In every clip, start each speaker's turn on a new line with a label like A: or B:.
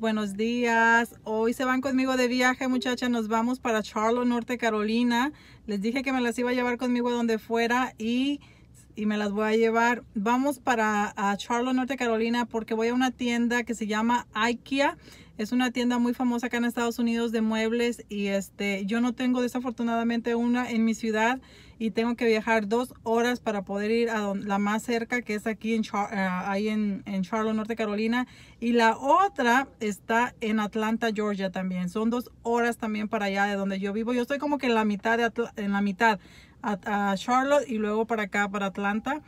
A: buenos días. Hoy se van conmigo de viaje, muchachas. Nos vamos para Charlotte, Norte Carolina. Les dije que me las iba a llevar conmigo a donde fuera y, y me las voy a llevar. Vamos para a Charlotte, Norte Carolina porque voy a una tienda que se llama IKEA. Es una tienda muy famosa acá en Estados Unidos de muebles y este yo no tengo desafortunadamente una en mi ciudad y tengo que viajar dos horas para poder ir a la más cerca que es aquí en, uh, ahí en, en, Charlotte, Norte Carolina y la otra está en Atlanta, Georgia también. Son dos horas también para allá de donde yo vivo. Yo estoy como que en la mitad de en la mitad a, a, Charlotte y luego para acá para Atlanta,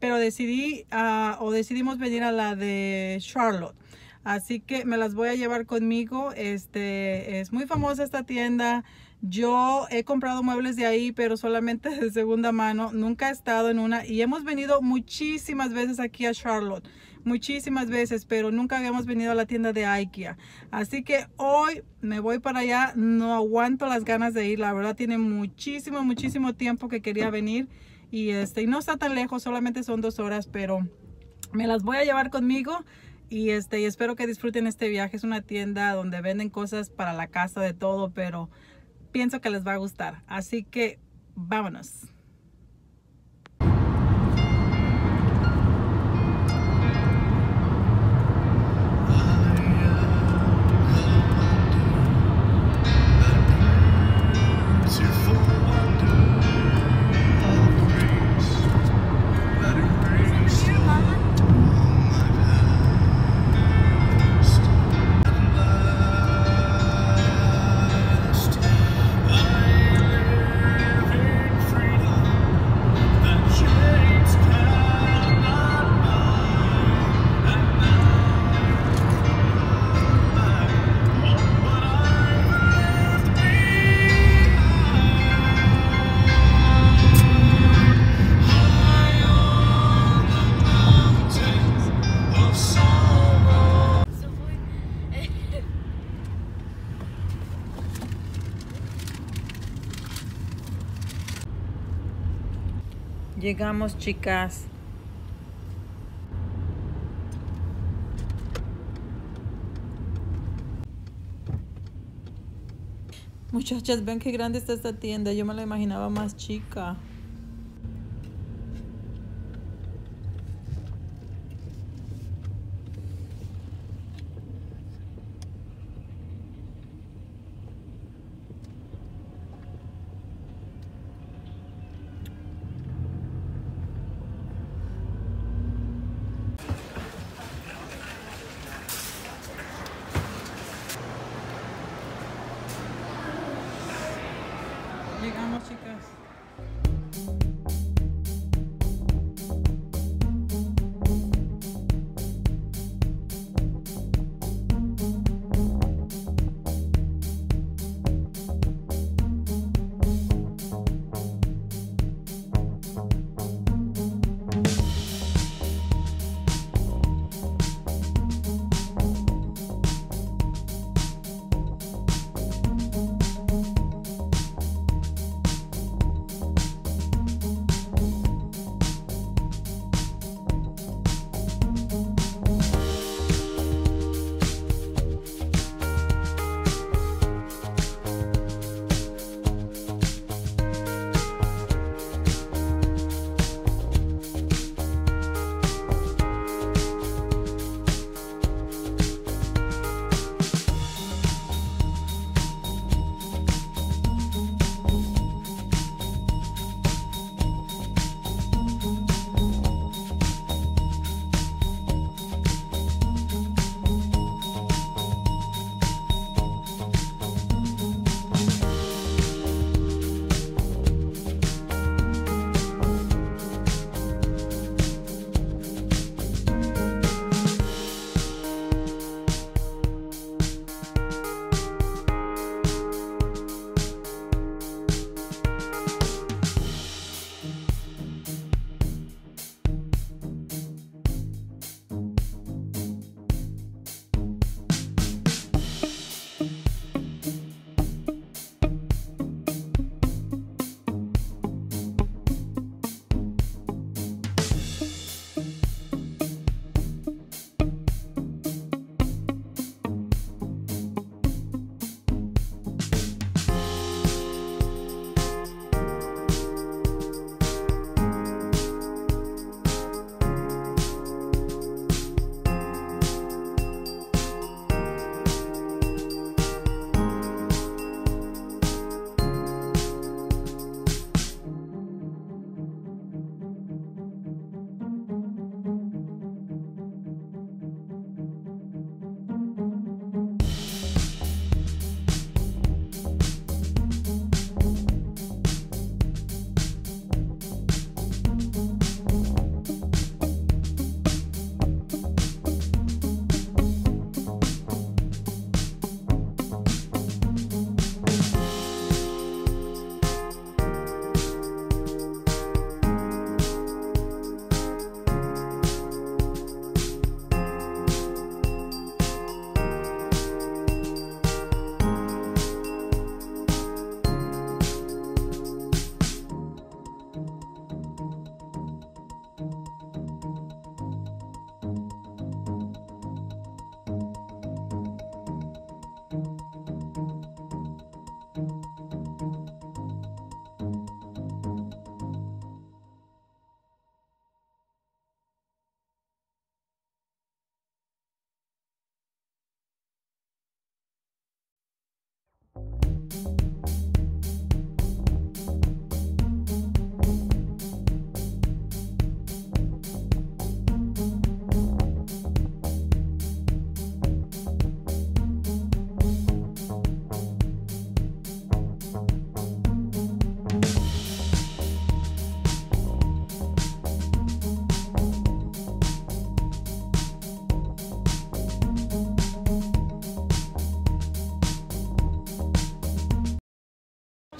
A: pero decidí uh, o decidimos venir a la de Charlotte. Así que me las voy a llevar conmigo. Este es muy famosa esta tienda. Yo he comprado muebles de ahí, pero solamente de segunda mano. Nunca he estado en una y hemos venido muchísimas veces aquí a Charlotte. Muchísimas veces, pero nunca habíamos venido a la tienda de IKEA. Así que hoy me voy para allá. No aguanto las ganas de ir. La verdad tiene muchísimo, muchísimo tiempo que quería venir. Y este, y no está tan lejos, solamente son dos horas, pero me las voy a llevar conmigo y este y espero que disfruten este viaje es una tienda donde venden cosas para la casa de todo pero pienso que les va a gustar. Así que vámonos Llegamos, chicas. Muchachas, ven qué grande está esta tienda. Yo me la imaginaba más chica.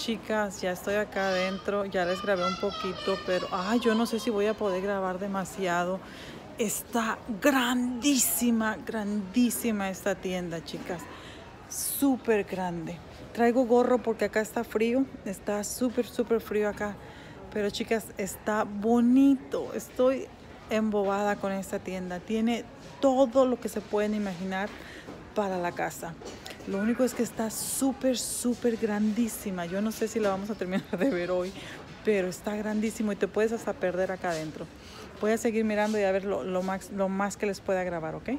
A: Chicas, ya estoy acá adentro, ya les grabé un poquito, pero ay, yo no sé si voy a poder grabar demasiado. Está grandísima, grandísima esta tienda, chicas. Súper grande. Traigo gorro porque acá está frío, está súper, súper frío acá. Pero chicas, está bonito. Estoy embobada con esta tienda. Tiene todo lo que se pueden imaginar para la casa. Lo único es que está súper, súper grandísima. Yo no sé si la vamos a terminar de ver hoy, pero está grandísimo y te puedes hasta perder acá adentro. Voy a seguir mirando y a ver lo, lo más, lo más que les pueda grabar, ¿ok?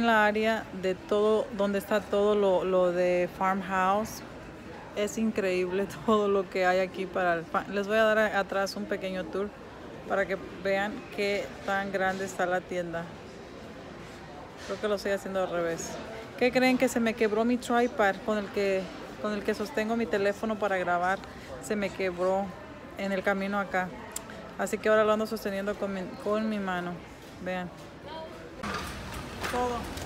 A: En la área de todo, donde está todo lo, de farmhouse. Es increíble todo lo que hay aquí para Les voy a dar atrás un pequeño tour para que vean qué tan grande está la tienda. Creo que lo estoy haciendo al revés. ¿Qué creen que se me quebró mi tripod con el que, con el que sostengo mi teléfono para grabar? Se me quebró en el camino acá. Así que ahora lo ando sosteniendo con mi, con mi mano. Vean todo. I'm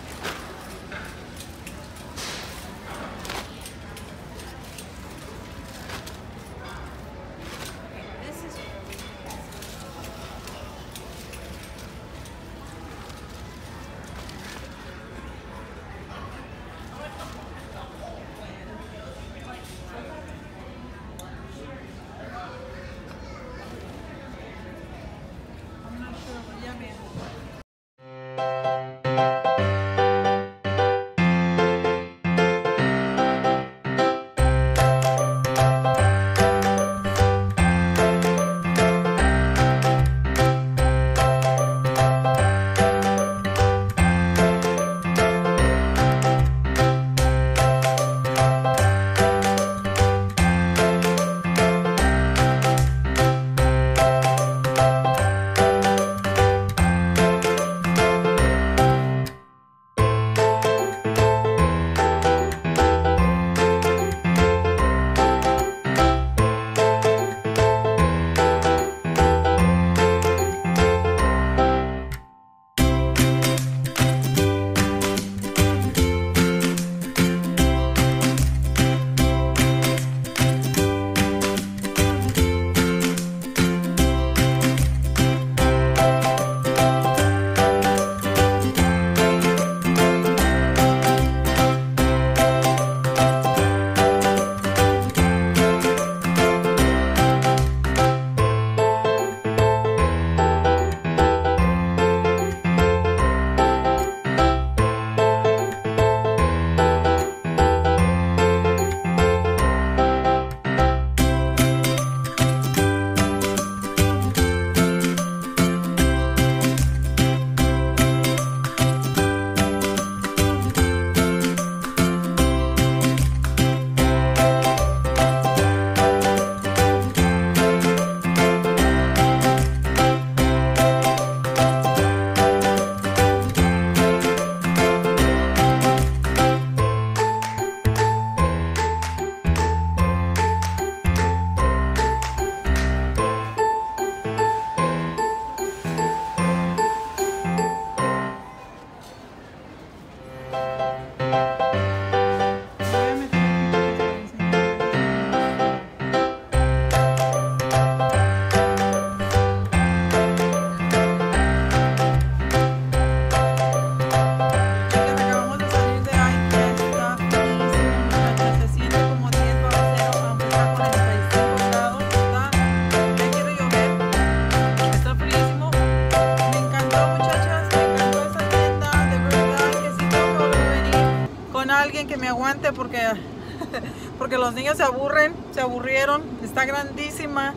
A: porque, porque los niños se aburren, se aburrieron. Está grandísima.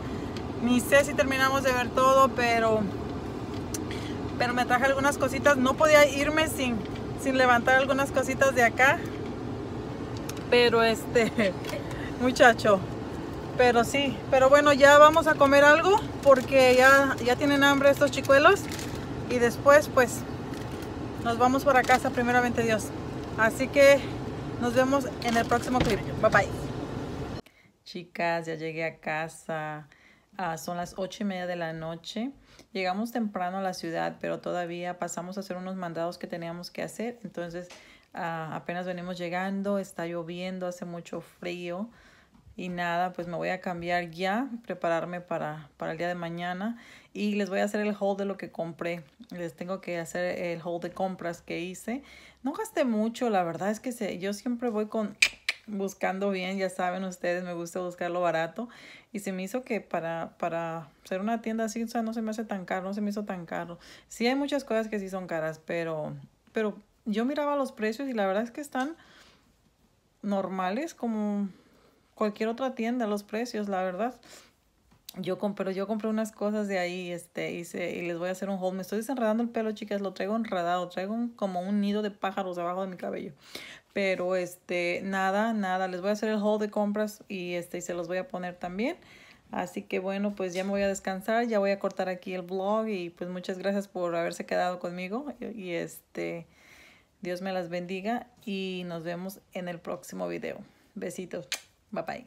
A: Ni sé si terminamos de ver todo, pero, pero me traje algunas cositas. No podía irme sin, sin levantar algunas cositas de acá. Pero este, muchacho, pero sí, pero bueno, ya vamos a comer algo porque ya, ya tienen hambre estos chicuelos. Y después pues nos vamos para casa primeramente Dios. Así que nos vemos en el próximo clip. Bye bye. Chicas, ya llegué a casa. Ah, son las ocho y media de la noche. Llegamos temprano a la ciudad, pero todavía pasamos a hacer unos mandados que teníamos que hacer. Entonces, ah, apenas venimos llegando, está lloviendo, hace mucho frío. Y nada, pues me voy a cambiar ya, prepararme para, para el día de mañana. Y les voy a hacer el haul de lo que compré. Les tengo que hacer el haul de compras que hice. No gasté mucho, la verdad es que se, yo siempre voy con buscando bien, ya saben ustedes, me gusta buscar lo barato. Y se me hizo que para, para ser una tienda así, o sea, no se me hace tan caro, no se me hizo tan caro. Sí hay muchas cosas que sí son caras, pero, pero yo miraba los precios y la verdad es que están normales como cualquier otra tienda los precios, la verdad. Yo compré, yo compré unas cosas de ahí, este, hice, y les voy a hacer un haul. Me estoy desenredando el pelo, chicas, lo traigo enredado, traigo como un nido de pájaros debajo de mi cabello. Pero este, nada, nada, les voy a hacer el haul de compras y este, y se los voy a poner también. Así que bueno, pues ya me voy a descansar, ya voy a cortar aquí el vlog y pues muchas gracias por haberse quedado conmigo y este, Dios me las bendiga y nos vemos en el próximo video. Besitos. Bye bye.